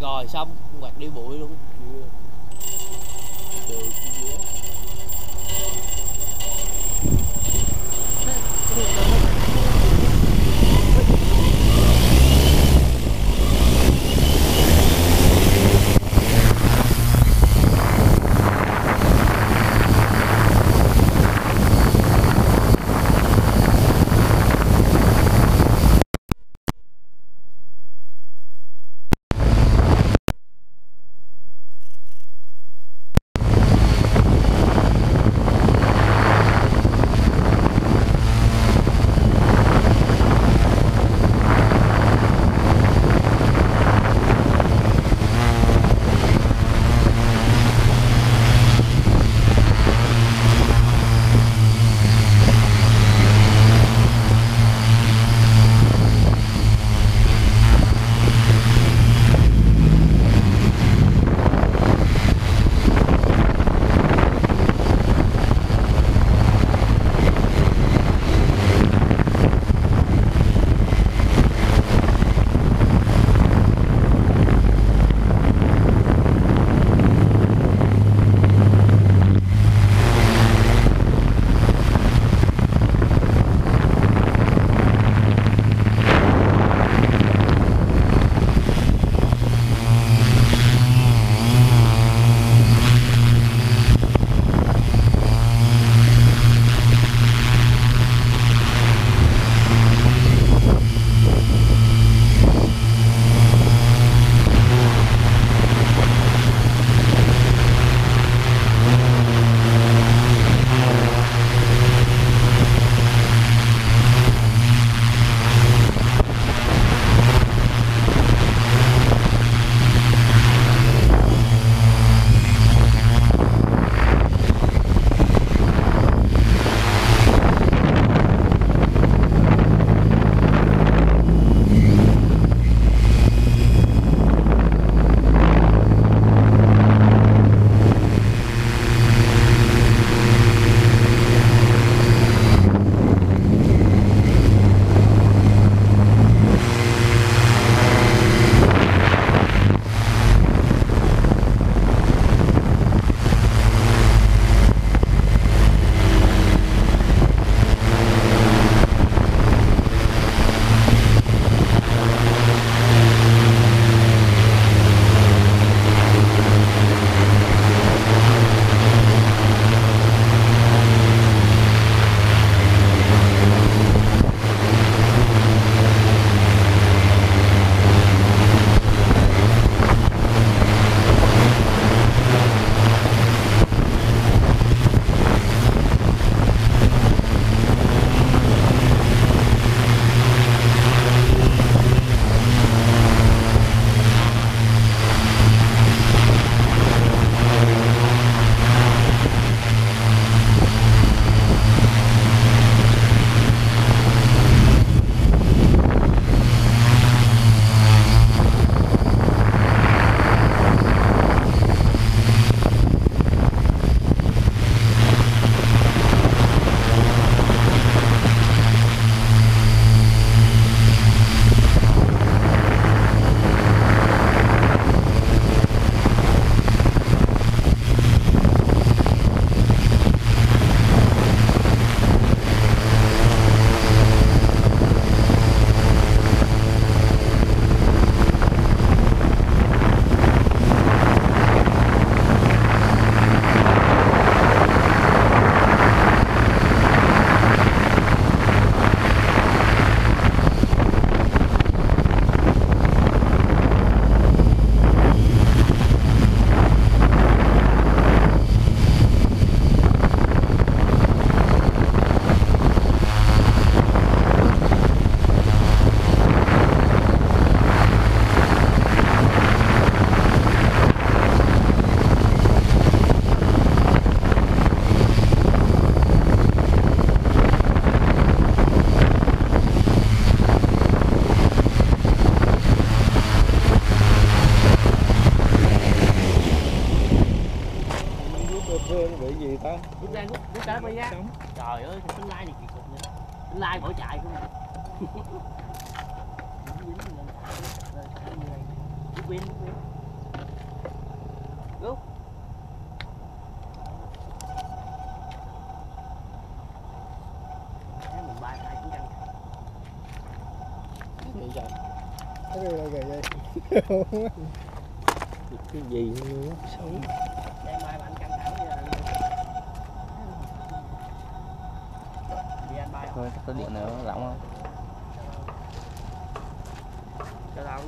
rồi xong quạt đi bụi luôn. Rút ra, rút, rút ra bây ra Sống. Trời ơi, tính lai này kỳ cục vậy Tính lai bỏ chạy không. Thế mình bay hai cũng căng Vậy vậy. Cái là vậy. cái gì luôn sống thôi cái điện này nó lỏng không? Cho tao